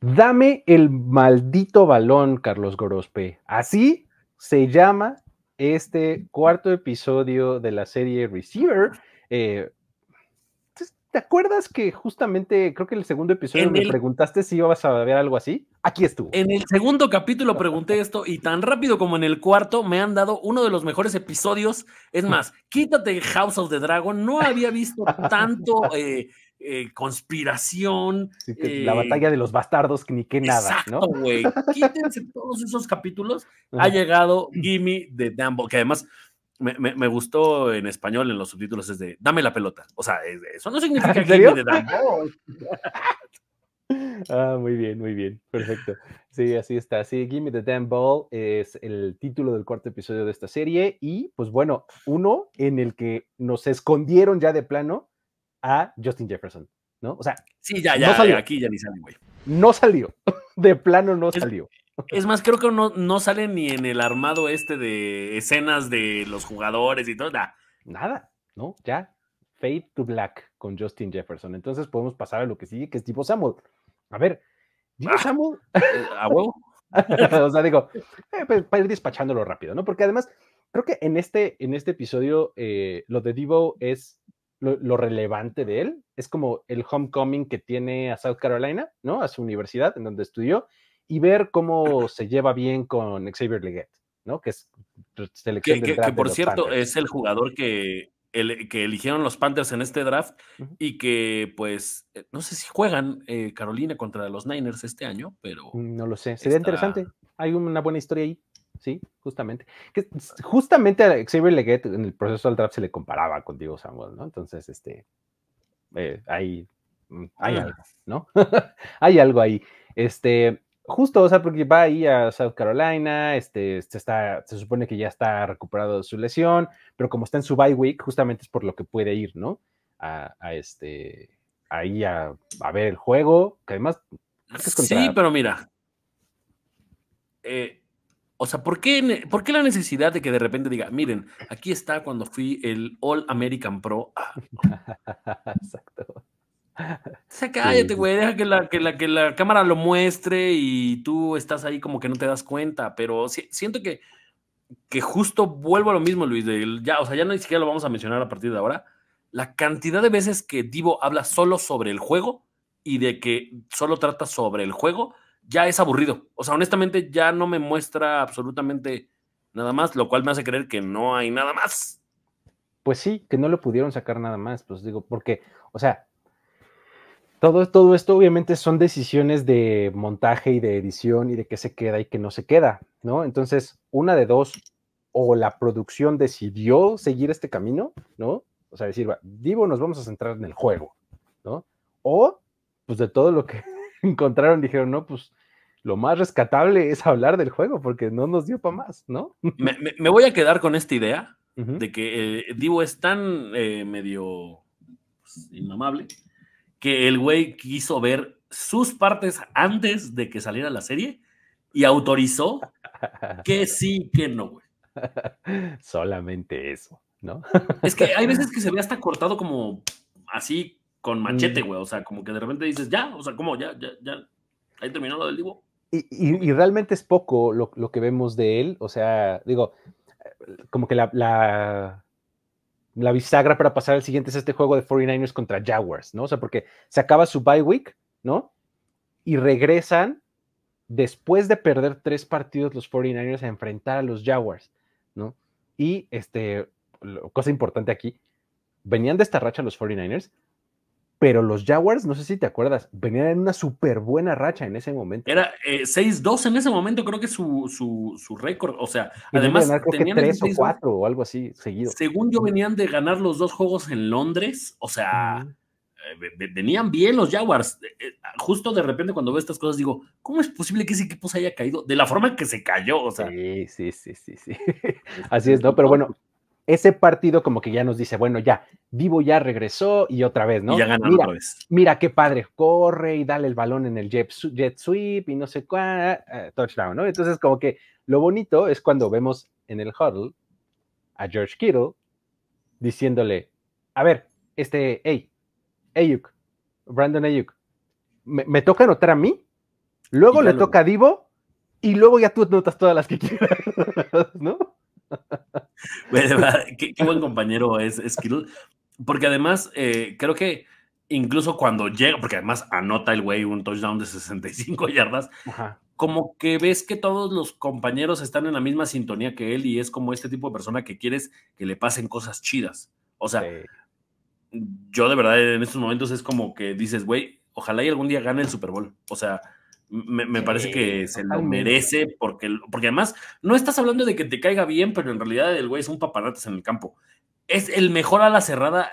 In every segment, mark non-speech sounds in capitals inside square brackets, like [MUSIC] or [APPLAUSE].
Dame el maldito balón, Carlos Gorospe. Así se llama este cuarto episodio de la serie Receiver. Eh, ¿Te acuerdas que justamente, creo que en el segundo episodio me preguntaste si ibas a ver algo así? Aquí estuvo. En el segundo capítulo pregunté esto y tan rápido como en el cuarto me han dado uno de los mejores episodios. Es más, quítate House of the Dragon. No había visto tanto [LAUGHS] eh, eh, conspiración. la batalla de los bastardos, ni que nada. Exacto, güey. Quítense todos esos capítulos. Ha llegado Gimme de Dumbo, que además me, gustó en español en los subtítulos es de dame la pelota. O sea, eso no significa [LAUGHS] Gimme de Dumbo. [LAUGHS] Ah, muy bien, muy bien, perfecto. Sí, así está. Sí, Gimme the Damn Ball es el título del cuarto episodio de esta serie y pues bueno, uno en el que nos escondieron ya de plano a Justin Jefferson, ¿no? O sea, sí, ya, ya, no aquí ya ni sale, güey. No salió, [LAUGHS] de plano no salió. Es más, creo que no, no sale ni en el armado este de escenas de los jugadores y todo. Nada, nada ¿no? Ya, Fade to Black con Justin Jefferson. Entonces podemos pasar a lo que sigue, que es tipo Samuel. A ver, ah, Samuel. ¿A huevo? [LAUGHS] o sea, digo, eh, pues, para ir despachándolo rápido, ¿no? Porque además, creo que en este, en este episodio, eh, lo de Divo es lo, relevante de él. Es como el homecoming que tiene a South Carolina, ¿no? A su universidad en donde estudió y ver cómo se lleva bien con Xavier Leggett, ¿no? Que es selección que, que, por cierto es el jugador que, el, que eligieron los Panthers en este draft y que pues eh, no sé si juegan eh, Carolina contra los Niners este año, pero no lo sé. Sería interesante. Hay una buena historia ahí. Sí, justamente. Que justamente a Xavier Leggett en el proceso del draft se le comparaba con Diego Samuel, ¿no? Entonces, este, eh, hay, mm, hay ah. algo, ¿no? [LAUGHS] hay algo ahí. Este, justo, o sea, porque va ahí a South Carolina, este, se, está, se supone que ya está recuperado de su lesión, pero como está en su bye week, justamente es por lo que puede ir, ¿no? A, este, ahí a, ver el juego, que además... Sí, pero mira, eh, o sea, ¿por qué, ¿por qué, la necesidad de que de repente diga, miren, aquí está cuando fui el All American Pro? [LAUGHS] Exacto. O sea, cállate, güey, deja que la, que, la, que la cámara lo muestre y tú estás ahí como que no te das cuenta, pero siento que, que justo vuelvo a lo mismo, Luis, de, ya, o sea, ya ni siquiera lo vamos a mencionar a partir de ahora, la cantidad de veces que Divo habla solo sobre el juego y de que solo trata sobre el juego, ya es aburrido. O sea, honestamente ya no me muestra absolutamente nada más, lo cual me hace creer que no hay nada más. Pues sí, que no le pudieron sacar nada más, pues digo, porque, o sea, todo, todo esto obviamente son decisiones de montaje y de edición y de qué se queda y qué no se queda, ¿no? Entonces, una de dos, o la producción decidió seguir este camino, ¿no? O sea, decir, Divo, nos vamos a centrar en el juego, ¿no? O, pues de todo lo que [LAUGHS] encontraron, dijeron, no, pues lo más rescatable es hablar del juego porque no nos dio para más, ¿no? Me, voy a quedar con esta idea de que eh, Divo es tan eh, medio pues, inmamable que el güey quiso ver sus partes antes de que saliera la serie y autorizó [LAUGHS] que sí, que no, güey. Solamente eso, ¿no? es que hay veces [LAUGHS] que se ve hasta cortado como así con machete, güey. O sea, como que de repente dices, ya, o sea, ¿cómo? Ya, ya, ya. Ahí terminó lo del Divo. Y, realmente es poco lo, que vemos de él. O sea, digo, como que la, la, bisagra para pasar al siguiente es este juego de 49ers contra Jaguars, ¿no? O sea, porque se acaba su bye week, ¿no? Y regresan después de perder tres partidos los 49ers a enfrentar a los Jaguars, ¿no? Y este, cosa importante aquí, venían de esta racha los 49ers, pero los Jaguars, no sé si te acuerdas, venían en una súper buena racha en ese momento. Era 6-2 eh, en ese momento, creo que su, su, récord. O sea, además tenían 3 o 4 o algo así seguido. Según yo, venían de ganar los dos juegos en Londres. O sea, eh, venían bien los Jaguars. Eh, justo de repente, cuando veo estas cosas, digo, ¿cómo es posible que ese equipo se haya caído? De la forma en que se cayó. O sea. Sí, sí, sí, sí. sí. así es, ¿no? Pero bueno, ese partido como que ya nos dice, bueno, ya, Vivo ya regresó y otra vez, ¿no? Y ya mira, otra vez. Mira qué padre, corre y dale el balón en el jet, sweep y no sé cuál, eh, touchdown, ¿no? Entonces como que lo bonito es cuando vemos en el huddle a George Kittle diciéndole, a ver, este, hey, Ayuk, Brandon Ayuk, ¿me, ¿me toca anotar a mí Luego le toca a Divo y luego ya tú notas todas las que [LAUGHS] quieras, ¿no? [LAUGHS] qué, buen compañero es, es Porque además, eh, creo que incluso cuando llega, porque además anota el güey un touchdown de 65 yardas, como que ves que todos los compañeros están en la misma sintonía que él y es como este tipo de persona que quieres que le pasen cosas chidas. O sea, yo de verdad en estos momentos es como que dices, güey, ojalá y algún día gane el Super Bowl. O sea, me, parece que se lo merece porque, porque además no estás hablando de que te caiga bien, pero en realidad el güey es un paparatas en el campo. Es el mejor a la cerrada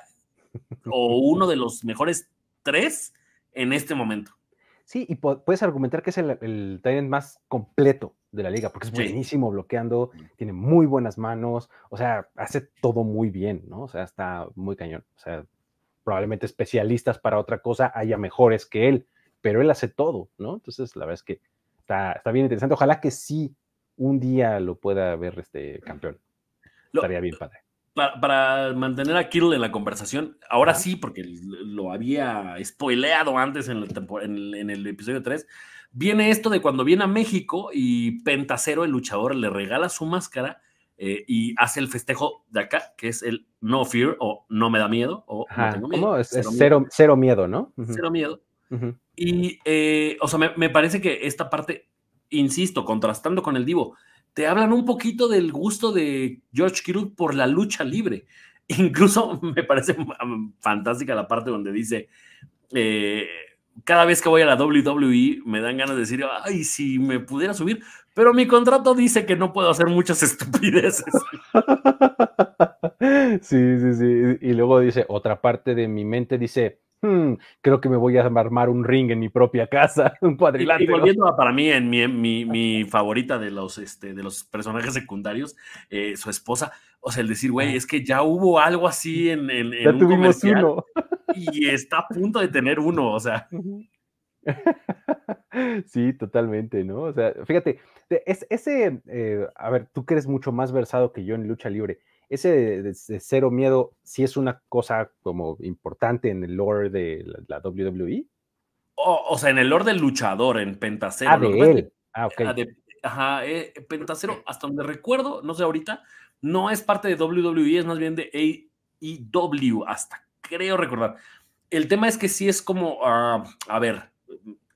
[LAUGHS] o uno de los mejores tres en este momento. Sí, y puedes argumentar que es el, el más completo de la liga, porque es buenísimo bloqueando, mm. tiene muy buenas manos, o sea, hace todo muy bien, ¿no? O sea, está muy cañón. O sea, probablemente especialistas para otra cosa haya mejores que él, pero él hace todo, ¿no? Entonces, la verdad es que está, está bien interesante. Ojalá que sí un día lo pueda ver este campeón. Estaría bien padre. Para, mantener a Kittle en la conversación, ahora sí, porque lo había spoileado antes en el, en el episodio 3, viene esto de cuando viene a México y Pentacero, el luchador, le regala su máscara eh, y hace el festejo de acá, que es el no fear o no me da miedo o no tengo miedo. ¿Cómo? Es, cero, cero, miedo, ¿no? Cero miedo. Y, eh, o sea, me, parece que esta parte, insisto, contrastando con el Divo, te hablan un poquito del gusto de George Kittle por la lucha libre. [LAUGHS] Incluso me parece fantástica la parte donde dice, eh, cada vez que voy a la WWE me dan ganas de decir, ay, si me pudiera subir, pero mi contrato dice que no puedo hacer muchas [LAUGHS] estupideces. [LAUGHS] Sí, sí, sí. Y luego dice, otra parte de mi mente dice, Hmm, creo que me voy a armar un ring en mi propia casa, [LAUGHS] un cuadrilátero. Y, volviendo a, para mí, en mi, mi, mi, favorita de los, este, de los personajes secundarios, eh, su esposa, o sea, el decir, güey, es que ya hubo algo así en, en, ya un tuvimos uno. y está a punto de tener uno, o sea. [LAUGHS] Sí, totalmente, ¿no? O sea, fíjate, es, ese, eh, a ver, tú que eres mucho más versado que yo en lucha libre, ese de, cero miedo sí es una cosa como importante en el lore de la, WWE. O, sea, en el lore del luchador, en Pentacero. Ah, de él. Ah, ok. ajá, eh, Pentacero, hasta donde recuerdo, no sé ahorita, no es parte de WWE, es más bien de AEW, hasta creo recordar. El tema es que sí es como, ah, a ver,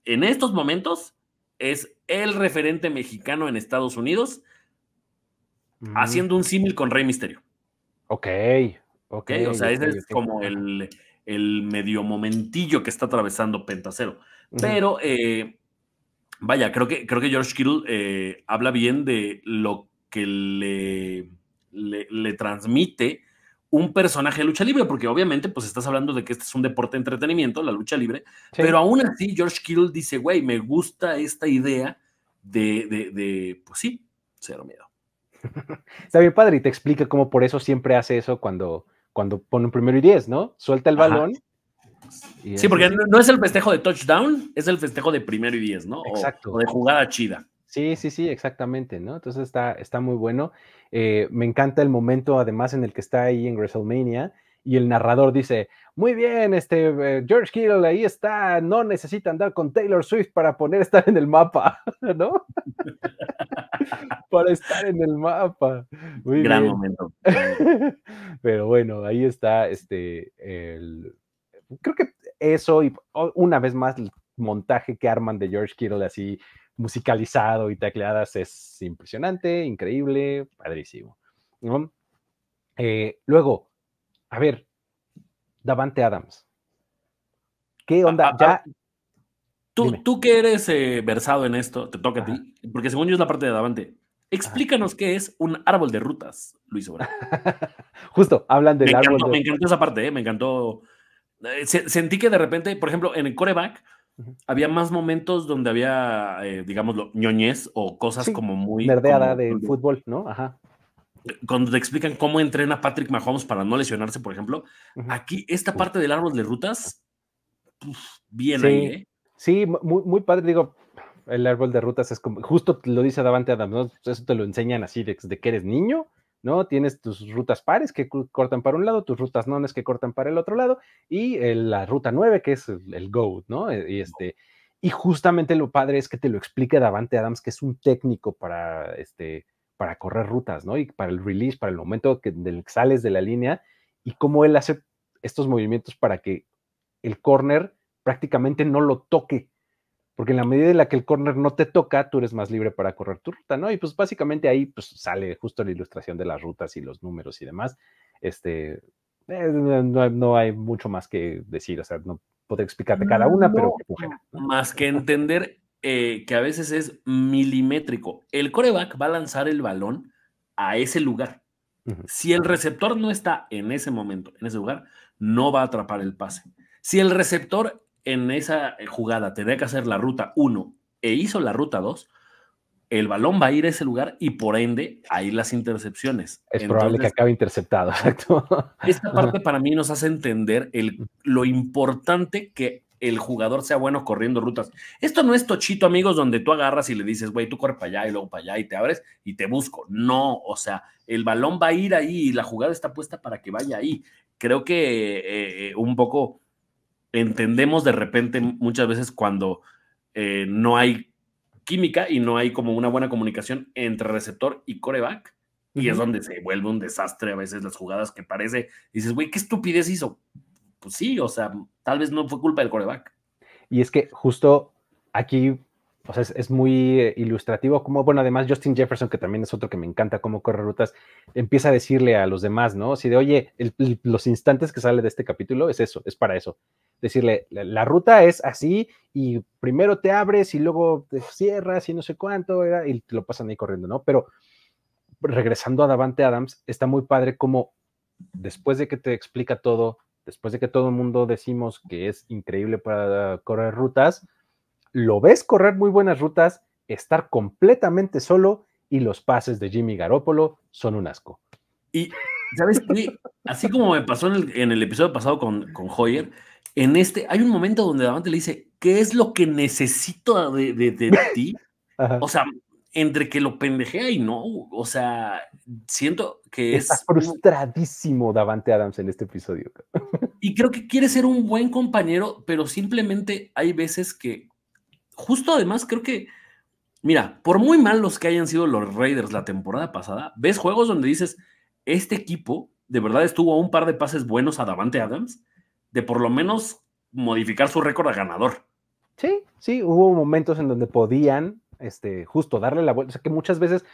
en estos momentos es el referente mexicano en Estados Unidos haciendo un símil con Rey Misterio. Ok, ok. O sea, ese es como el, medio momentillo que está atravesando Pentacero. Pero, eh, vaya, creo que, creo que George Kittle eh, habla bien de lo que le, le, transmite un personaje de lucha libre, porque obviamente pues estás hablando de que este es un deporte de entretenimiento, la lucha libre, pero aún así George Kittle dice, güey, me gusta esta idea de, de, de pues sí, cero miedo. [LAUGHS] Está bien padre y te explica cómo por eso siempre hace eso cuando, cuando pone un primero y diez, ¿no? Suelta el balón. sí, porque no, es el festejo de touchdown, es el festejo de primero y diez, ¿no? Exacto. O, de jugada chida. Sí, sí, sí, exactamente, ¿no? Entonces está, está muy bueno. Eh, me encanta el momento, además, en el que está ahí en WrestleMania y el narrador dice, muy bien, este eh, George Kittle ahí está, no necesita andar con Taylor Swift para poner estar en el mapa, [LAUGHS] ¿no? [LAUGHS] para estar en el mapa. Muy Gran momento. [LAUGHS] Pero bueno, ahí está, este, el, creo que eso y una vez más el montaje que arman de George Kittle así musicalizado y tecleadas es impresionante, increíble, padrísimo. Eh, luego, a ver, Davante Adams. ¿Qué onda? Ya. Tú, tú que eres eh, versado en esto, te toca a ti, porque según yo es la parte de Davante. Explícanos qué es un árbol de rutas, Luis. [LAUGHS] Justo, hablan del árbol. Me encantó esa parte, eh, me encantó. Eh, sentí que de repente, por ejemplo, en el coreback, había más momentos donde había, digamos, ñoñez o cosas como muy. Verdeada de fútbol, ¿no? Ajá cuando te explican cómo entrena Patrick Mahomes para no lesionarse, por ejemplo, aquí esta parte del árbol de rutas, bien ahí, ¿eh? Sí, muy, muy padre, digo, el árbol de rutas es como, justo lo dice Davante Adam, ¿no? Eso te lo enseñan así de, que eres niño, ¿no? Tienes tus rutas pares que cortan para un lado, tus rutas nones que cortan para el otro lado, y la ruta 9 que es el, GO, ¿no? Y este, Y justamente lo padre es que te lo explique Davante Adams, que es un técnico para, este, para correr rutas, ¿no? Y para el release, para el momento que, del que sales de la línea, y cómo él hace estos movimientos para que el corner prácticamente no lo toque. Porque en la medida en la que el corner no te toca, tú eres más libre para correr tu ruta, ¿no? Y pues básicamente ahí pues, sale justo la ilustración de las rutas y los números y demás. Este, eh, no, hay mucho más que decir, o sea, no podría explicarte cada una, pero Más que entender eh, que a veces es milimétrico. El coreback va a lanzar el balón a ese lugar. Si el receptor no está en ese momento, en ese lugar, no va a atrapar el pase. Si el receptor en esa jugada tenía que hacer la ruta 1 e hizo la ruta 2, el balón va a ir a ese lugar y por ende ahí las intercepciones. Es probable que acabe interceptado, [LAUGHS] exacto. Esta parte para mí nos hace entender el, lo importante que el jugador sea bueno corriendo rutas. Esto no es tochito, amigos, donde tú agarras y le dices, güey, tú corre para allá y luego para allá y te abres y te busco. No, o sea, el balón va a ir ahí y la jugada está puesta para que vaya ahí. Creo que eh, eh, un poco entendemos de repente muchas veces cuando eh, no hay química y no hay como una buena comunicación entre receptor y coreback. Y es donde se vuelve un desastre a veces las jugadas que parece, dices, güey, qué estupidez hizo. Pues sí, o sea, tal vez no fue culpa del coreback. Y es que justo aquí, o sea, es, muy eh, ilustrativo como, bueno, además Justin Jefferson, que también es otro que me encanta cómo corre rutas, empieza a decirle a los demás, ¿no? Si de, oye, los instantes que sale de este capítulo es eso, es para eso decirle, la, ruta es así y primero te abres y luego te cierras y no sé cuánto, y te lo pasan ahí corriendo, ¿no? Pero regresando a Davante Adams, está muy padre como después de que te explica todo, después de que todo el mundo decimos que es increíble para correr rutas, lo ves correr muy buenas rutas, estar completamente solo y los pases de Jimmy Garoppolo son un asco. Y, ¿sabes Así como me pasó en el, episodio pasado con, con Hoyer, en este, hay un momento donde Davante le dice, ¿qué es lo que necesito de, de, ti? [LAUGHS] O sea, entre que lo pendejea y no, o sea, siento que Está es... frustradísimo Davante Adams en este episodio. Y creo que quiere ser un buen compañero, pero simplemente hay veces que, justo además, creo que, mira, por muy malos que hayan sido los Raiders la temporada pasada, ves juegos donde dices, este equipo de verdad estuvo a un par de pases buenos a Davante Adams de por lo menos modificar su récord a ganador. Sí, sí, hubo momentos en donde podían este, justo darle la vuelta. O sea, que muchas veces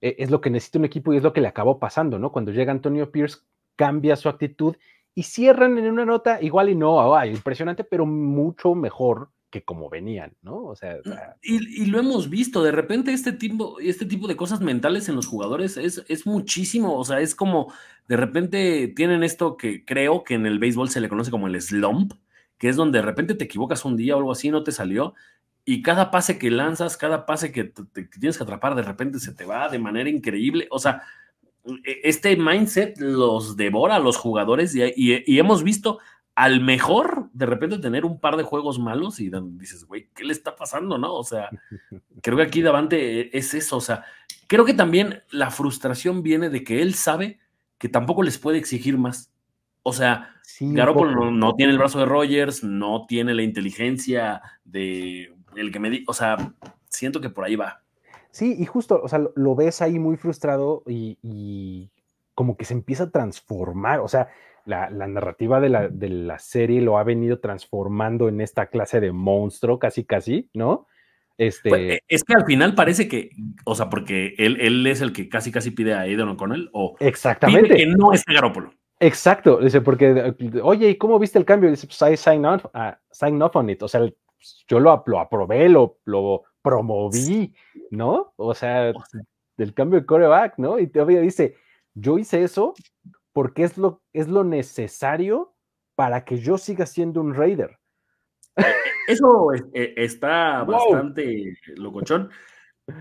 eh, es lo que necesita un equipo y es lo que le acabó pasando, ¿no? Cuando llega Antonio Pierce, cambia su actitud y cierran en una nota, igual y no, ay, impresionante, pero mucho mejor que como venían, ¿no? O sea, y, lo hemos visto, de repente este tipo, este tipo de cosas mentales en los jugadores es, es muchísimo, o sea, es como de repente tienen esto que creo que en el béisbol se le conoce como el slump, que es donde de repente te equivocas un día o algo así, no te salió, y cada pase que lanzas, cada pase que, tienes que atrapar, de repente se te va de manera increíble, o sea, e, este mindset los devora a los jugadores y, y hemos visto al mejor de repente tener un par de juegos malos y dices, güey, ¿qué le está pasando? ¿No? O sea, [LAUGHS] creo que aquí Davante es eso. O sea, creo que también la frustración viene de que él sabe que tampoco les puede exigir más. O sea, Garoppolo no, tiene el brazo de Rogers, no tiene la inteligencia de el que me di. O sea, siento que por ahí va. Sí, y justo, o sea, lo, ves ahí muy frustrado y, y como que se empieza a transformar. O sea, la, narrativa de la, serie lo ha venido transformando en esta clase de monstruo, casi, casi, ¿no? Pues, este... es que al final parece que, o sea, porque él, él es el que casi, casi pide a Aidan O'Connell, o Exactamente. pide que no es Garópolo. Exacto, dice, porque, oye, ¿y cómo viste el cambio? Dice, pues I sign off, uh, sign off on it, o sea, yo lo, lo aprobé, lo, lo promoví, ¿no? O sea, del cambio de coreback, ¿no? Y todavía dice, yo hice eso porque es lo, es lo necesario para que yo siga siendo un Raider. Eh, eh, eso eh, está bastante locochón,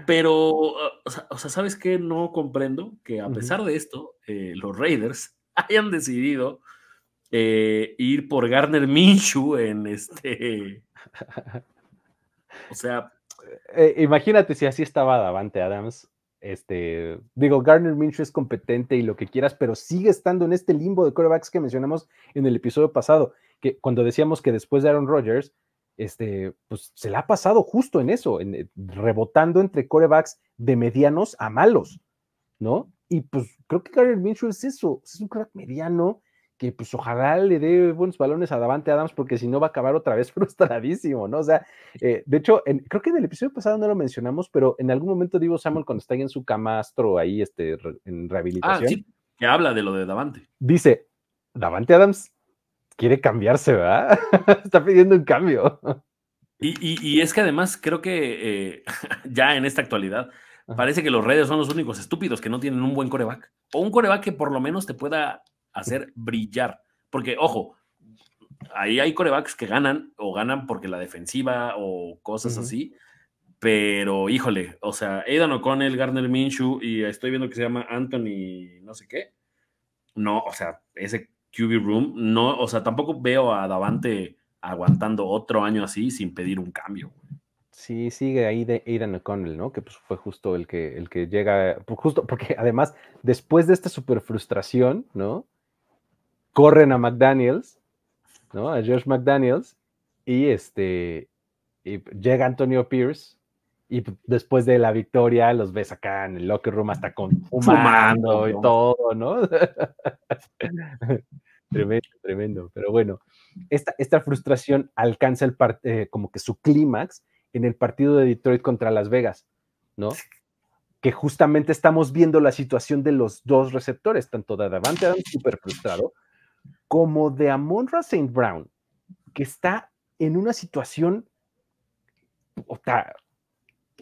pero, o sea, ¿sabes qué? No comprendo que a pesar de esto, los Raiders [LAUGHS] hayan decidido ir por Garner Minshew en este. [LAUGHS] O sea. imagínate si así estaba Davante Adams este, digo, Garner Minshew es competente y lo que quieras, pero sigue estando en este limbo de corebacks que mencionamos en el episodio pasado, que cuando decíamos que después de Aaron Rodgers, este, pues se le ha pasado justo en eso, en, eh, rebotando entre corebacks de medianos a malos, ¿no? Y pues creo que Gary Minshew es eso, es un crack mediano que pues ojalá le dé buenos balones a Davante Adams porque si no va a acabar otra vez [LAUGHS] frustradísimo, ¿no? O sea, eh, de hecho, creo que en el episodio pasado no lo mencionamos, pero en algún momento digo Samuel cuando está en su camastro ahí este, en ah, rehabilitación. Ah, sí, que habla de lo de Davante. Dice, Davante Adams quiere cambiarse, ¿verdad? [LAUGHS] está pidiendo un cambio. Y, es que además creo que eh, [LAUGHS] ya en esta actualidad parece que los redes son los únicos estúpidos que no tienen un buen coreback. O un coreback que por lo menos te pueda hacer brillar. Porque, ojo, ahí hay corebacks que ganan o ganan porque la defensiva o cosas así. Pero, híjole, o sea, Aidan O'Connell, Garner Minshew y estoy viendo que se llama Anthony no sé qué. No, o sea, ese QB Room, no, o sea, tampoco veo a Davante aguantando otro año así sin pedir un cambio. Sí, sigue ahí de Aidan O'Connell, ¿no? Que pues fue justo el que, el que llega, pues, justo porque además, después de esta super frustración, ¿no? Corren a McDaniels, ¿no? A George McDaniels, y este, y llega Antonio Pierce, y después de la victoria los ves acá en el locker room hasta con fumando, y todo, ¿no? [LAUGHS] tremendo, tremendo. Pero bueno, esta, esta frustración alcanza el eh, como que su clímax en el partido de Detroit contra Las Vegas, ¿no? Que justamente estamos viendo la situación de los dos receptores, tanto de Davante Adams súper frustrado, como de Amonra St. Brown, que está en una situación, o sea,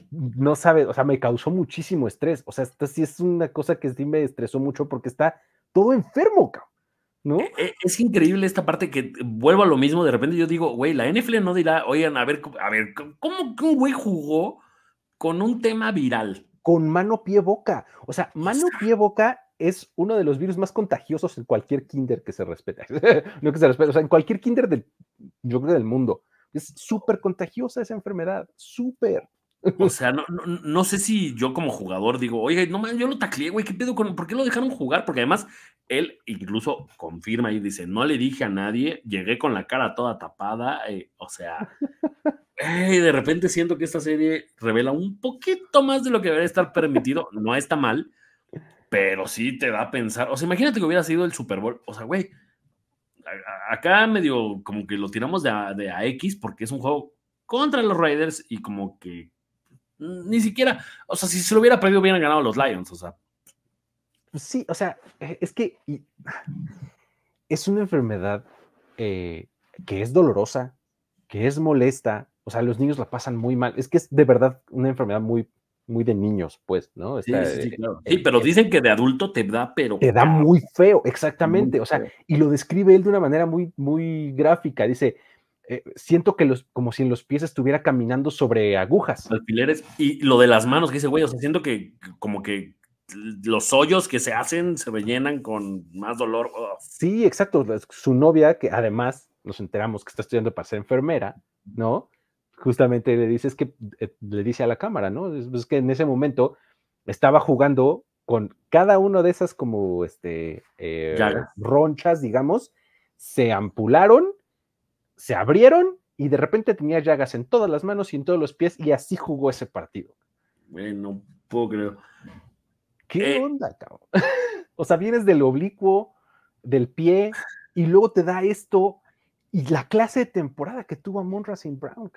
no sabe, o sea, me causó muchísimo estrés. O sea, esta sí es una cosa que sí me estresó mucho porque está todo enfermo, ¿no? E, e, es increíble esta parte que vuelvo a lo mismo. De repente yo digo, güey, la NFL no dirá, oigan, a ver, a ver, ¿cómo que un güey jugó con un tema viral? Con mano, pie, boca. O sea, mano, pie, boca es uno de los virus más contagiosos en cualquier kinder que se respete. [LAUGHS] no que se respete, o sea, en cualquier kinder del, yo creo del mundo. Es súper contagiosa esa enfermedad, súper. O sea, no, no, sé si yo como jugador digo, oye, no man, yo lo tacleé, güey, ¿qué pedo con, por qué lo dejaron jugar? Porque además él incluso confirma y dice, no le dije a nadie, llegué con la cara toda tapada, eh, o sea, [LAUGHS] de repente siento que esta serie revela un poquito más de lo que debería estar permitido, no está mal, pero sí te da a pensar. O sea, imagínate que hubiera sido el Super Bowl. O sea, güey, acá medio como que lo tiramos de a, X porque es un juego contra los Raiders y como que ni siquiera, o sea, si se lo hubiera perdido hubieran ganado los Lions, o sea. Sí, o sea, e, es que es una enfermedad eh, que es dolorosa, que es molesta, o sea, los niños la pasan muy mal, es que es de verdad una enfermedad muy, muy de niños, pues, ¿no? sí, pero dicen que de adulto te da, pero... Te da muy feo, exactamente. o sea, y lo describe él de una manera muy, muy gráfica. Dice, eh, siento que los, como si en los pies estuviera caminando sobre agujas. Alfileres. Y lo de las manos, que dice, güey, o sea, siento que como que los hoyos que se hacen se rellenan con más dolor. Sí, exacto. Su novia, que además nos enteramos que está estudiando para ser enfermera, ¿no? Justamente le dice, es que eh, le dice a la cámara, ¿no? Es, que en ese momento estaba jugando con cada uno de esas como este eh, ronchas, digamos, se ampularon, se abrieron y de repente tenía llagas en todas las manos y en todos los pies y así jugó ese partido. Bueno, puedo creer. ¿Qué eh, onda, cabrón? [LAUGHS] o sea, vienes del oblicuo, del pie y luego te da esto y la clase de temporada que tuvo Amon Racing Brown.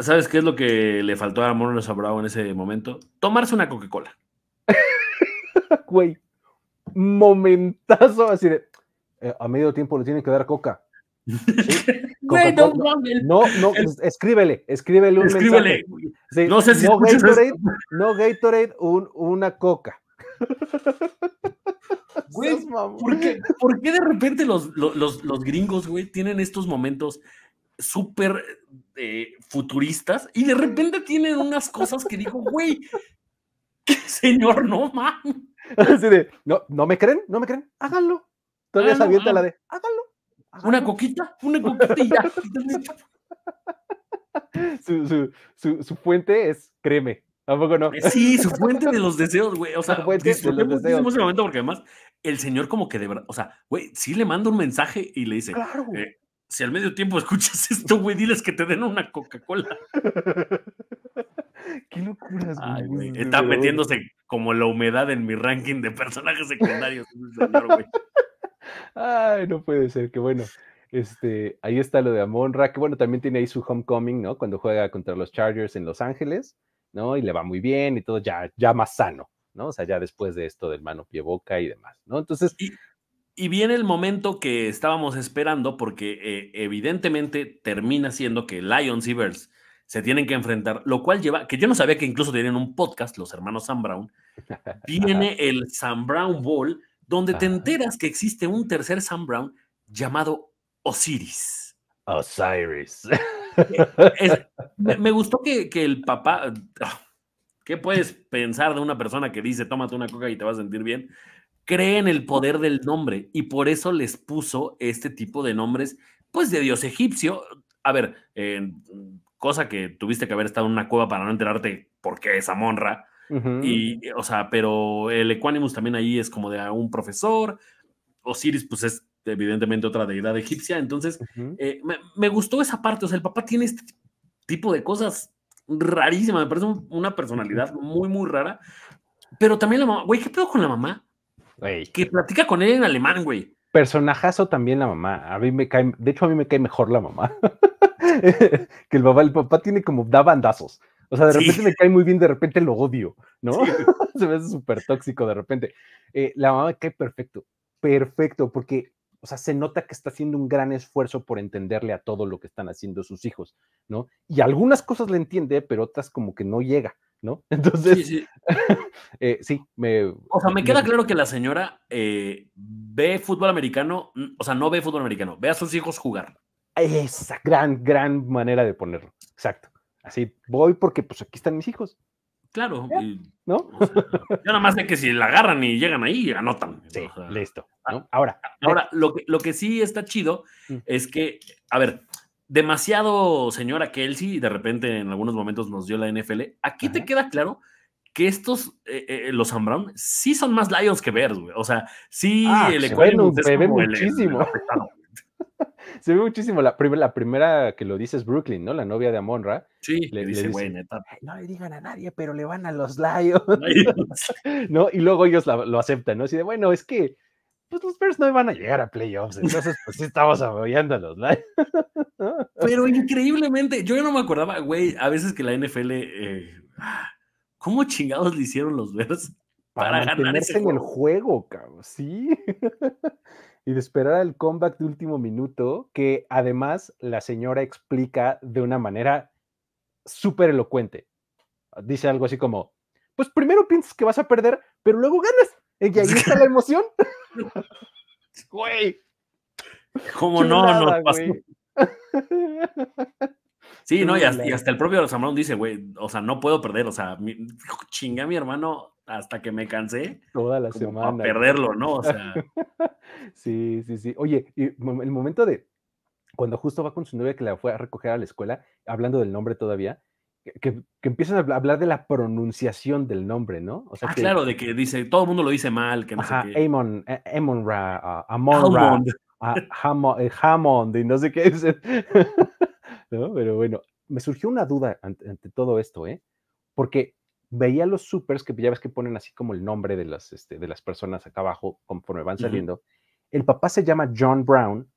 ¿Sabes qué es lo que le faltó a Amon Racing Brown en ese momento? Tomarse una Coca-Cola. [LAUGHS] Güey, momentazo así de, eh, a medio tiempo le tienen que dar coca. [LAUGHS] Güey, no, no, no, escríbele, escríbele un escríbele. mensaje. no sé si no Gatorade, no Gatorade, un, una coca. [LAUGHS] Güey, ¿por qué, de repente los, gringos, güey, tienen estos momentos súper eh, futuristas y de repente tienen unas cosas que digo, güey, señor, no mames. Así de, no, ¿no me creen? ¿No me creen? Háganlo. Todavía se avienta la de, háganlo, Una coquita, una coquita y ya. [LAUGHS] su fuente es créeme. ¿Tampoco no? Eh, sí, su fuente de los deseos, güey. O sea, disfrutemos ese momento porque además el señor como que de verdad, o sea, güey, sí le manda un mensaje y le dice, claro. Eh, si al medio tiempo [LAUGHS] escuchas esto, güey, diles que te den una Coca-Cola. [LAUGHS] Qué locuras, güey. Está metiéndose como la humedad en mi ranking de personajes secundarios. [LAUGHS] Ay, no puede ser, que bueno. Este, ahí está lo de Amon-Ra, que bueno, también tiene ahí su homecoming, ¿no? Cuando juega contra los Chargers en Los Ángeles, ¿no? Y le va muy bien y todo ya, ya más sano, ¿no? O sea, ya después de esto del mano, pie, boca y demás, ¿no? Entonces, y viene el momento que estábamos esperando porque eh, evidentemente termina siendo que Lions y Bears se tienen que enfrentar, lo cual lleva, que yo no sabía que incluso tenían un podcast, los hermanos Sam Brown, viene [LAUGHS] el Sam Brown Bowl, donde te enteras que existe un tercer Sam Brown llamado Osiris. Osiris. Eh, [LAUGHS] me, gustó que, que el papá, ¿qué puedes pensar de una persona que dice, tómate una coca y te vas a sentir bien? cree en el poder del nombre y por eso les puso este tipo de nombres, pues de dios egipcio. A ver, cosa que tuviste que haber estado en una cueva para no enterarte por qué es Amonra. Y, o sea, pero el Equanimus también ahí es como de un profesor. Osiris, pues es evidentemente otra deidad egipcia. Entonces, eh, me, gustó esa parte. O sea, el papá tiene este tipo de cosas rarísimas. Me parece una personalidad muy, muy rara. Pero también la mamá, güey, ¿qué pedo con la mamá? Que platica con él en alemán, güey. Personajazo también la mamá. A mí me cae, de hecho, a mí me cae mejor la mamá. [LAUGHS] que el papá, el papá tiene como, da bandazos. O sea, de repente me cae muy bien, de repente lo odio, ¿no? [LAUGHS] Se me hace súper tóxico de repente. Eh, la mamá me cae perfecto, perfecto, porque, o sea, se nota que está haciendo un gran esfuerzo por entenderle a todo lo que están haciendo sus hijos, ¿no? Y algunas cosas le entiende, pero otras como que no llega. ¿no? [LAUGHS] Entonces, sí, sí. [LAUGHS] Eh, sí me... O sea, me queda claro que la señora eh, ve fútbol americano, o sea, no ve fútbol americano, ve a sus hijos jugar. Esa gran, gran manera de ponerlo, exacto. Así, voy porque pues aquí están mis hijos. Claro, ¿no? yo nada más sé que si la agarran y llegan ahí, anotan. Sí, listo. ¿no? Ahora, ahora lo, que, lo que sí está chido mm. es que, a ver, demasiado señora Kelsey, de repente en algunos momentos nos dio la NFL. Aquí te queda claro que estos, eh, eh, los Sam Brown, sí son más Lions que Bears, güey. O sea, sí, ah, el se, ve muchísimo. Se ve muchísimo. La, la, primera que lo dice es Brooklyn, ¿no? La novia de Amonra. Sí, le, dice, güey, neta. No le digan a nadie, pero le van a los Lions. [LAUGHS] [LAUGHS] ¿No? Y luego ellos lo aceptan, ¿no? Así de, bueno, es que pues los Bears no iban a llegar a playoffs, entonces pues sí estamos apoyándolos, [LAUGHS] ¿no? Pero increíblemente, yo ya no me acordaba, güey, a veces que la NFL, eh, ¿cómo chingados le hicieron los Bears para, ganar ese en el juego, cabrón? Sí. Y de esperar el comeback de último minuto, que además la señora explica de una manera súper elocuente. Dice algo así como, pues primero piensas que vas a perder, pero luego ganas. Y ahí [LAUGHS] está la emoción. Güey. [LAUGHS] ¿Cómo no? no [LAUGHS] Sí, no, y hasta, el propio Sambrón dice, güey, o sea, no puedo perder, o sea, mi, chingué a mi hermano hasta que me cansé. Toda la semana. A perderlo, ¿no? O sea. [LAUGHS] sí, sí, sí. Oye, y el momento de cuando justo va con su novia que la fue a recoger a la escuela, hablando del nombre todavía, que, empiezan a hablar de la pronunciación del nombre, ¿no? O sea ah, claro, de que dice, todo el mundo lo dice mal, que no sé qué. Amon, eh, Amon Ra, Amon Ra, eh, Hammond, y no sé qué. [LAUGHS] ¿No? Pero bueno, me surgió una duda ante, todo esto, ¿eh? Porque veía los supers que ya ves que ponen así como el nombre de las, este, de las personas acá abajo conforme van saliendo. El papá se llama John Brown,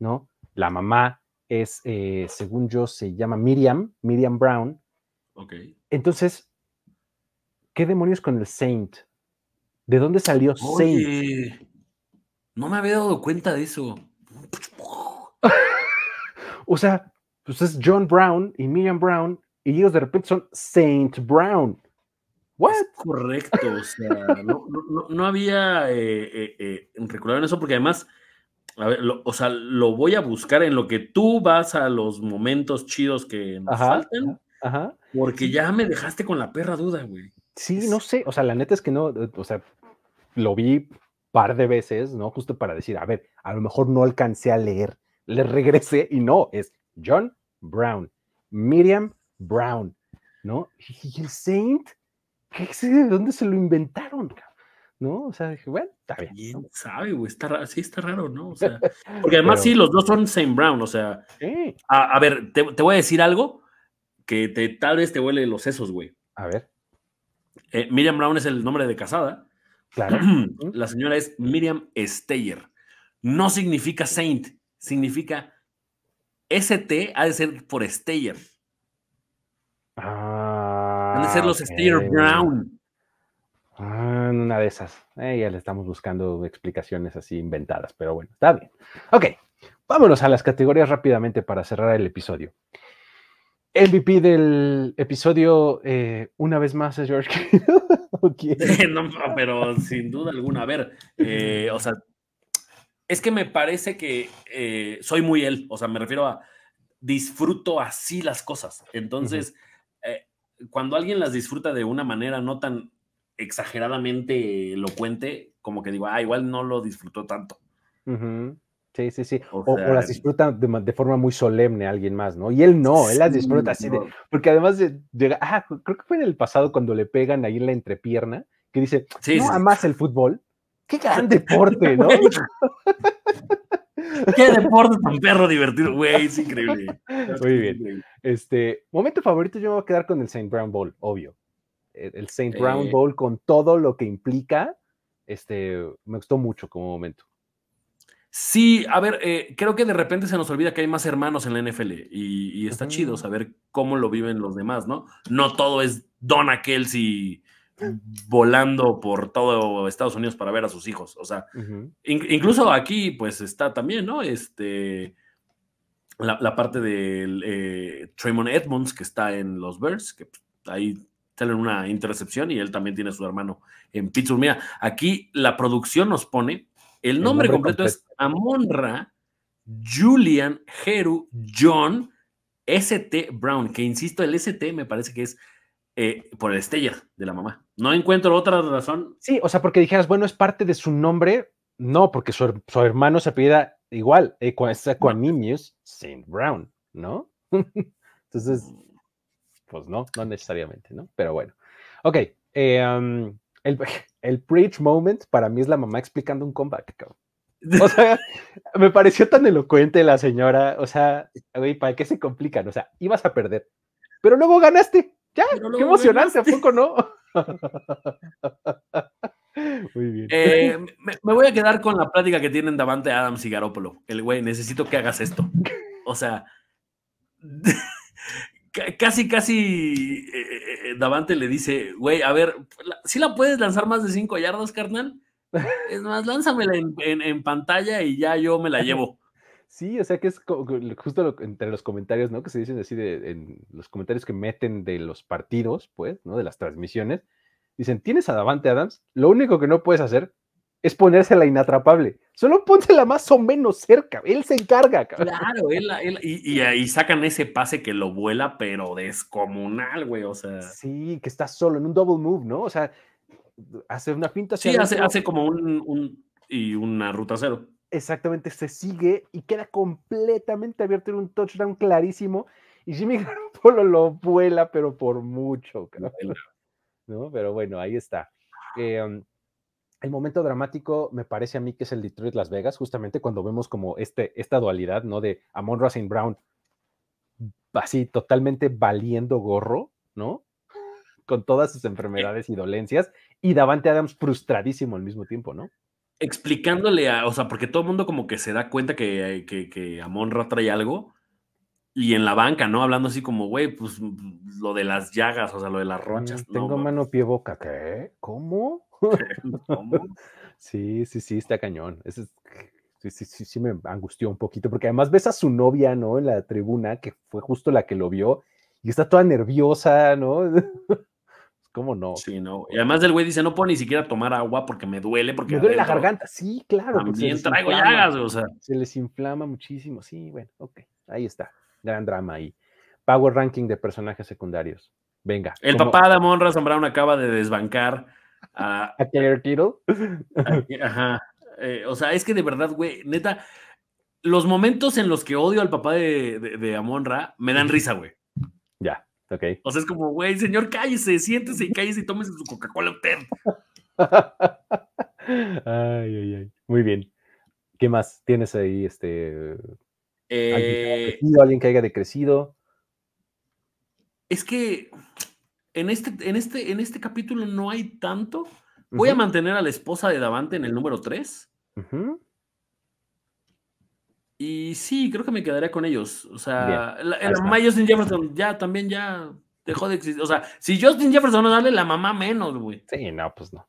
¿no? La mamá es, eh, según yo, se llama Miriam, Miriam Brown, Ok. Entonces, ¿qué demonios con el Saint? ¿De dónde salió Saint? No me había dado cuenta de eso. [LAUGHS] o sea, pues es John Brown y Miriam Brown, y ellos de repente son Saint Brown. What? correcto, o sea, [LAUGHS] no, había eh, eh, eh, en eso porque además, a ver, o sea, lo voy a buscar en lo que tú vas a los momentos chidos que nos faltan. Ajá. Porque ya me dejaste con la perra duda, güey. Sí, no sé, o sea, la neta es que no, o sea, lo vi par de veces, ¿no? Justo para decir, a ver, a lo mejor no alcancé a leer, le regresé y no, es John Brown, Miriam Brown, ¿no? Y el Saint, ¿qué sé de dónde se lo inventaron? ¿no? O sea, dije, bueno, está bien. ¿Quién sabe, güey? Está sí está raro, ¿no? O sea, [LAUGHS] porque además sí, los dos son Same Brown, o sea. A, ver, te, voy a decir algo que te, tal vez te huele los sesos, güey. A ver. Eh, Miriam Brown es el nombre de casada. Claro. [CLEARS THROAT] La señora es Miriam Steyer. No significa saint, significa ST ha de ser por Steyer. Ah, Han de ser los Steyer Brown. Ah, una de esas. Eh, ya le estamos buscando explicaciones así inventadas, pero bueno, está bien. Ok, vámonos a las categorías rápidamente para cerrar el episodio. MVP del episodio, eh, una vez más, es George [LAUGHS] [LAUGHS] no, pero sin duda alguna. A ver, eh, o sea, es que me parece que eh, soy muy él, o sea, me refiero a disfruto así las cosas. Entonces, cuando alguien las disfruta de una manera no tan exageradamente elocuente, como que digo, ah, igual no lo disfrutó tanto. Sí, sí, sí. O, las disfruta de, forma muy solemne alguien más, ¿no? Y él no, él las disfruta así de. Porque además de, llega, ah, creo que fue en el pasado cuando le pegan ahí en la entrepierna, que dice, sí, no amas el fútbol. Qué gran deporte, ¿no? Qué deporte tan perro divertido, güey, es increíble. Muy bien. Este, momento favorito, yo me voy a quedar con el Saint Brown Bowl, obvio. El Saint Brown Bowl con todo lo que implica, este, me gustó mucho como momento. Sí, a ver, eh, creo que de repente se nos olvida que hay más hermanos en la NFL y, está chido saber cómo lo viven los demás, ¿no? No todo es Donna Kelsey volando por todo Estados Unidos para ver a sus hijos. O sea, incluso aquí, pues está también, ¿no? Este, la, parte del eh, Tremont Edmonds que está en los Bears, que pues, ahí sale una intercepción y él también tiene a su hermano en Pittsburgh. Mira, aquí la producción nos pone el nombre, completo, es Amonra Julian Jeru John ST Brown, que insisto, el ST me parece que es eh, por el Steyer de la mamá. No encuentro otra razón. Sí, o sea, porque dijeras, bueno, es parte de su nombre. No, porque su, hermano se apellida igual, eh, Equanimous Saint Brown, ¿no? [LAUGHS] Entonces, pues no, no necesariamente, ¿no? Pero bueno. Ok, eh, um, el, [LAUGHS] el preach moment para mí es la mamá explicando un comeback, cabrón. O sea, [LAUGHS] me pareció tan elocuente la señora. O sea, güey, ¿para qué se complican? O sea, ibas a perder, pero luego ganaste. Ya, qué emocionante, ¿a poco no? [LAUGHS] Muy bien. Eh, me, voy a quedar con la plática que tienen Davante Adams y Garópolo. El güey, necesito que hagas esto. O sea, [LAUGHS] casi, casi eh, eh, Davante le dice, güey, a ver, si la puedes lanzar más de cinco yardas, carnal? Es más, lánzamela en, pantalla y ya yo me la [LAUGHS] llevo. Sí, o sea que es justo entre los comentarios, ¿no? Que se dicen así de, en los comentarios que meten de los partidos, pues, ¿no? De las transmisiones. Dicen, tienes a Davante Adams, lo único que no puedes hacer es ponérsela inatrapable. Solo pónsela más o menos cerca. Él se encarga, cabrón. Claro, él, y, ahí sacan ese pase que lo vuela, pero descomunal, güey. O sea. Sí, que está solo en un double move, ¿no? O sea, hace una pinta. Sí, hace, hace, como un, y una ruta cero. Exactamente, se sigue y queda completamente abierto en un touchdown clarísimo. Y Jimmy [LAUGHS] Garoppolo lo vuela, pero por mucho, cabrón. ¿no? Pero bueno, ahí está. Eh, um, el momento dramático me parece a mí que es el Detroit Las Vegas, justamente cuando vemos como este, esta dualidad, ¿no? De Amon Racing Brown así totalmente valiendo gorro, ¿no? Con todas sus enfermedades y dolencias, y Davante Adams frustradísimo al mismo tiempo, ¿no? Explicándole a, o sea, porque todo el mundo como que se da cuenta que, que, que Amon trae algo, y en la banca, ¿no? Hablando así como, güey, pues lo de las llagas, o sea, lo de las ronchas. Mm, tengo mano, pie, boca, ¿qué? ¿Cómo? [LAUGHS] [LAUGHS] sí, sí, sí, está cañón. sí, sí, sí, sí, me angustió un poquito, porque además ves a su novia, ¿no? En la tribuna, que fue justo la que lo vio, y está toda nerviosa, ¿no? [LAUGHS] ¿Cómo no? Sí, no. Y además el güey dice, no puedo ni siquiera tomar agua porque me duele, porque... Me duele la garganta, sí, claro. También traigo llagas, o sea. Se les inflama muchísimo, sí, bueno, ok, ahí está, gran drama ahí. Power ranking de personajes secundarios. Venga. El papá de Amon Brown acaba de desbancar a, [LAUGHS] a Kittle. Ajá. Eh, o sea, es que de verdad, güey, neta, los momentos en los que odio al papá de, de, Amonra me dan risa, güey. Ya, ok. O sea, es como, güey, señor, cállese, siéntese y cállese y tómese su Coca-Cola usted. [LAUGHS] Ay, ay, ay. Muy bien. ¿Qué más tienes ahí? Este, Eh, ¿Alguien que haya decrecido? es que en este, en, este, en este capítulo no hay tanto. Voy a mantener a la esposa de Davante en el número 3. ujú. Y sí, creo que me quedaría con ellos. O sea, Bien, la, está. mamá Justin Jefferson ya también ya dejó de existir. O sea, si Justin Jefferson no sale, la mamá menos, güey. Sí, no, pues no.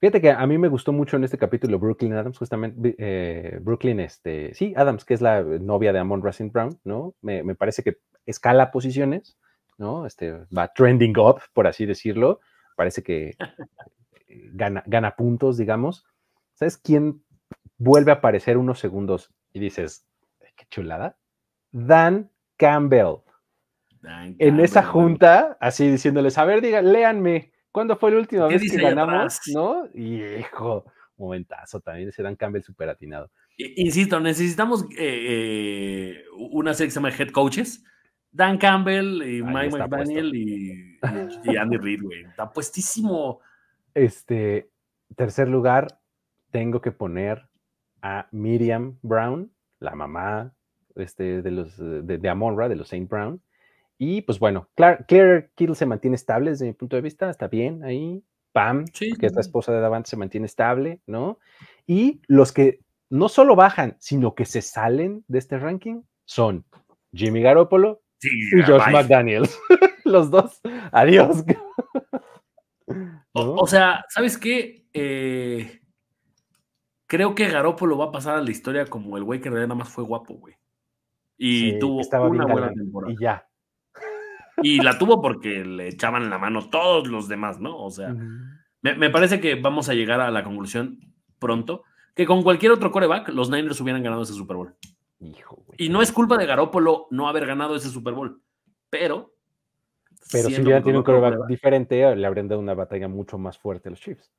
Fíjate que a mí me gustó mucho en este capítulo Brooklyn Adams, justamente, eh, Brooklyn, este, sí, Adams, que es la novia de Amon Racing Brown, ¿no? Me, me parece que escala posiciones, ¿no? Este, va trending up, por así decirlo. Parece que [LAUGHS] eh, gana, gana puntos, digamos. ¿Sabes quién vuelve a aparecer unos segundos y dices, qué chulada? Dan Campbell. Dan En esa junta, así diciéndoles, a ver, digan, léanme, ¿cuándo fue la última ¿Qué vez que ganamos? ¿No? Y hijo, momentazo también, ese Dan Campbell súper atinado. Insisto, necesitamos eh, eh, una serie que se llama Head Coaches. Dan Campbell y Mike McDaniel y Andy Reid, güey. Está puestísimo. Este, tercer lugar, tengo que poner a Miriam Brown, la mamá este, de, los, de, de Amon-Ra, de los Saint Brown. Y pues bueno, Claire, Claire Kittle se mantiene estable desde mi punto de vista, está bien ahí. Pam, Sí, que es la esposa de Davante, se mantiene estable, ¿no? Y los que no solo bajan, sino que se salen de este ranking son Jimmy Garoppolo Sí, y Josh bye. McDaniels. [LAUGHS] los dos, adiós. O, ¿No? o sea, ¿sabes qué? Eh, creo que Garoppolo va a pasar a la historia como el güey que en realidad nada más fue guapo, güey. Y Sí, tuvo estaba una buena temporada. Y ya. Y la tuvo porque le echaban la mano todos los demás, ¿no? O sea, me, me parece que vamos a llegar a la conclusión pronto que con cualquier otro coreback los Niners hubieran ganado ese Super Bowl. Hijo, güey. Y no es culpa de Garoppolo no haber ganado ese Super Bowl, pero... Pero si hubiera tenido un otro coreback diferente, le habrían dado una batalla mucho más fuerte a los Chiefs.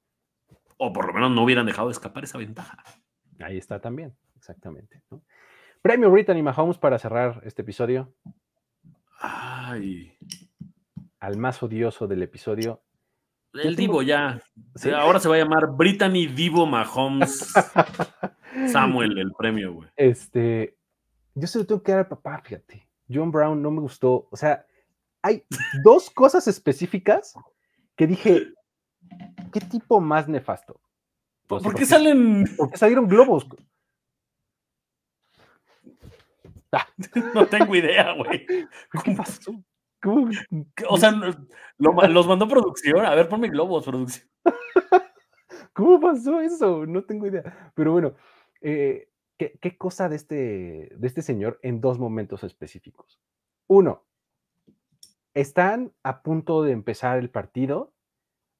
O por lo menos no hubieran dejado de escapar esa ventaja. Ahí está también, exactamente. ¿no? Premio Brittany Mahomes para cerrar este episodio. Ay, Al más odioso del episodio. el tengo- Divo ya. Sí. Ahora se va a llamar Brittany Divo Mahomes [LAUGHS] Samuel, el premio, güey. Este, yo se lo tengo que dar al papá, fíjate. John Brown no me gustó. O sea, hay dos cosas específicas que dije, ¿qué tipo más nefasto? ¿Por, por qué porque- salen? Porque salieron globos. [LAUGHS] No tengo idea, güey. ¿Qué pasó? ¿Cómo? O sea, lo los mandó producción. A ver, ponme globos, producción. [LAUGHS] ¿Cómo pasó eso? No tengo idea. Pero bueno, eh, ¿qué, qué cosa de este, de este señor en dos momentos específicos? Uno, están a punto de empezar el partido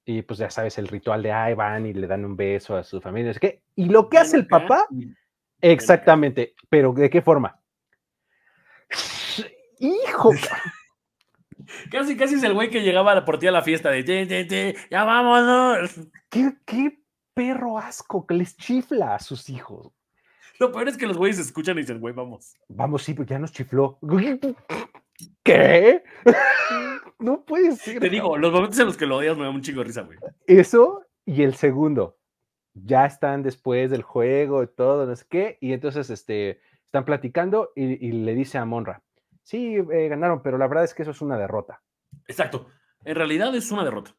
y pues ya sabes, el ritual de ahí van y le dan un beso a su familia, sé qué. Y lo que hace el papá, exactamente, pero ¿de qué forma? [LAUGHS] Hijo, [LAUGHS] Casi, casi es el güey que llegaba por ti a la fiesta de "Ye, ye, ye, ya vámonos. [LAUGHS] qué, qué perro asco que les chifla a sus hijos. Lo peor es que los güeyes escuchan y dicen, güey, vamos. Vamos, sí, pues ya nos chifló. ¿Qué? [LAUGHS] No puede ser. Te digo, los momentos en los que lo odias me da un chingo de risa, güey. Eso y el segundo. Ya están después del juego y todo, no sé qué. Y entonces este, están platicando y, y le dice a Monra: Sí, eh, ganaron, pero la verdad es que eso es una derrota. Exacto. En realidad es una derrota.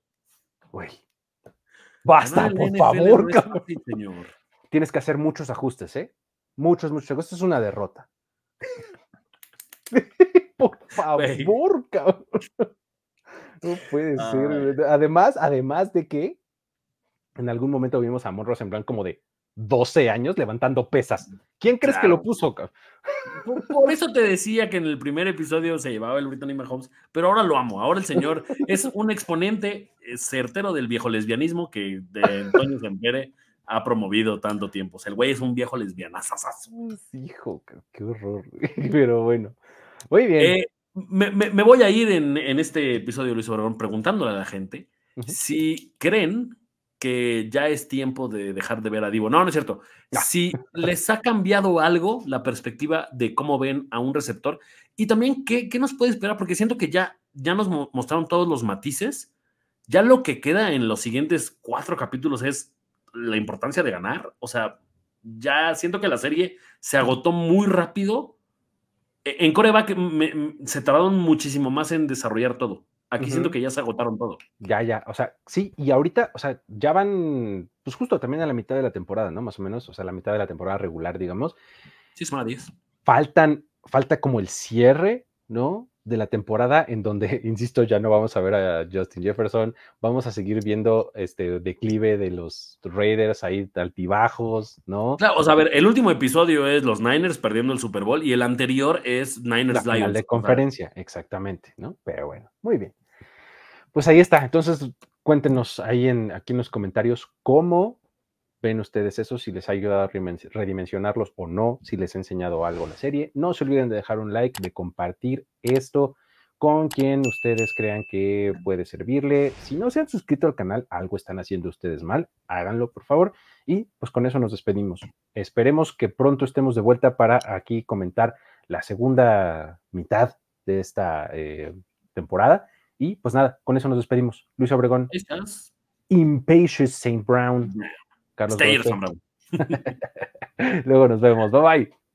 Güey. Basta, por NFL favor, no fácil, señor. Tienes que hacer muchos ajustes, ¿eh? Muchos, muchos ajustes. Esto es una derrota. [LAUGHS] favor, cabrón. [LAUGHS] No puede ser. Ay. Además, además de que en algún momento vimos a Monroe en como de 12 años levantando pesas. ¿Quién crees que lo puso? cabrón? Por, por eso te decía que en el primer episodio se llevaba el Brittany Mahomes, pero ahora lo amo. Ahora el señor es un exponente eh, certero del viejo lesbianismo que de Antonio Sempere ha promovido tanto tiempo. O sea, el güey es un viejo lesbianazazazo. Hijo, qué, horror. [LAUGHS] Pero bueno. Muy bien. Eh, me, me- me voy a ir en, en este episodio Luis Obregón preguntándole a la gente si creen que ya es tiempo de dejar de ver a Divo. No, no es cierto. No. Si les ha cambiado algo la perspectiva de cómo ven a un receptor y también qué, qué nos puede esperar, porque siento que ya, ya nos mo- mostraron todos los matices. Ya lo que queda en los siguientes cuatro capítulos es la importancia de ganar. O sea, ya siento que la serie se agotó muy rápido. E, en coreback se tardaron muchísimo más en desarrollar todo. Aquí siento que ya se agotaron todo. Ya, ya, o sea, sí, y ahorita, o sea, ya van, pues justo también a la mitad de la temporada, ¿no? Más o menos, o sea, la mitad de la temporada regular, digamos. Sí, son a 10. Faltan, falta como el cierre, ¿no? De la temporada en donde, [LAUGHS] insisto, ya no vamos a ver a Justin Jefferson, vamos a seguir viendo este declive de los Raiders ahí altibajos, ¿no? Claro, o sea, a ver, el último episodio es los Niners perdiendo el Super Bowl y el anterior es Niners la Lions. de conferencia, exactamente, ¿no? Pero bueno, muy bien. Pues ahí está. Entonces, cuéntenos ahí en aquí en los comentarios cómo ven ustedes eso, si les ha ayudado a redimensionarlos o no, si les ha enseñado algo la serie. No se olviden de dejar un like, de compartir esto con quien ustedes crean que puede servirle. Si no se han suscrito al canal, algo están haciendo ustedes mal, háganlo por favor. Y pues con eso nos despedimos. Esperemos que pronto estemos de vuelta para aquí comentar la segunda mitad de esta eh, temporada. Y pues nada, con eso nos despedimos. Luis Obregón. ¿Estás? Impatient St. Brown. Carlos. Stay [LAUGHS] Luego nos vemos. Bye bye.